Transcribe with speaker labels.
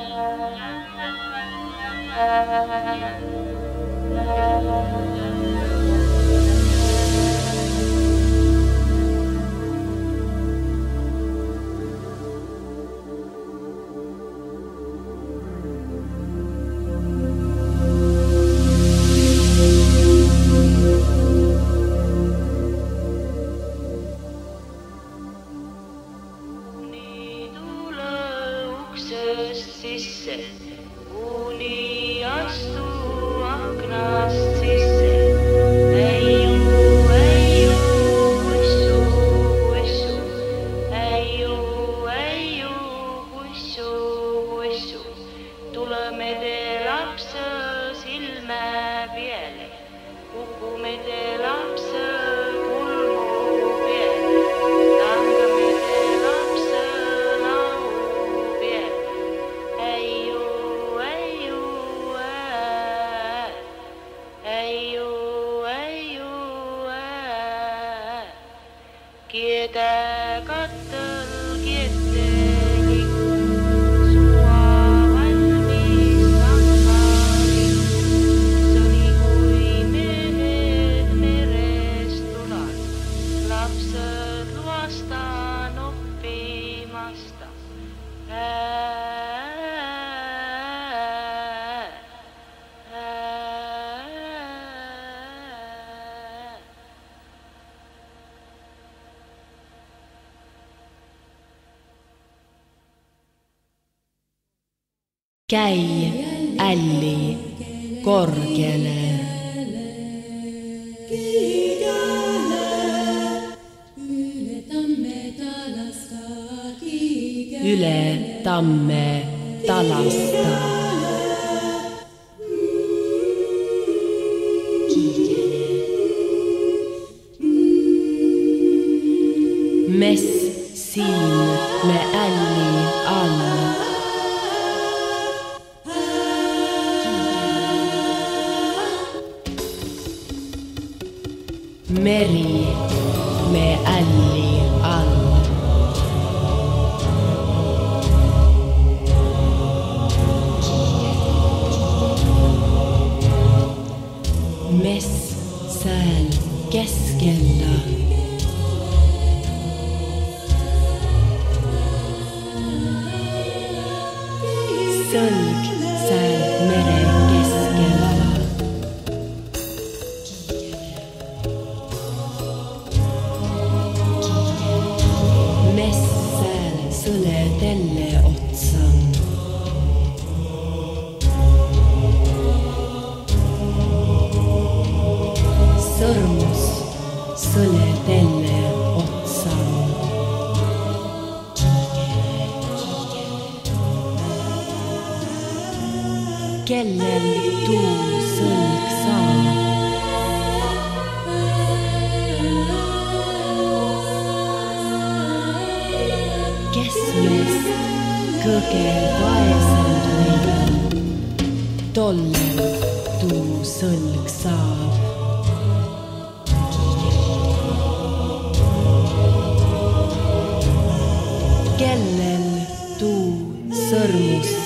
Speaker 1: Thank you.
Speaker 2: Käi älli korkealle. Yle tamme talasta. Mess sin me älli alla. Berlin. dollen, du sölksav. Kellel, du sörmus.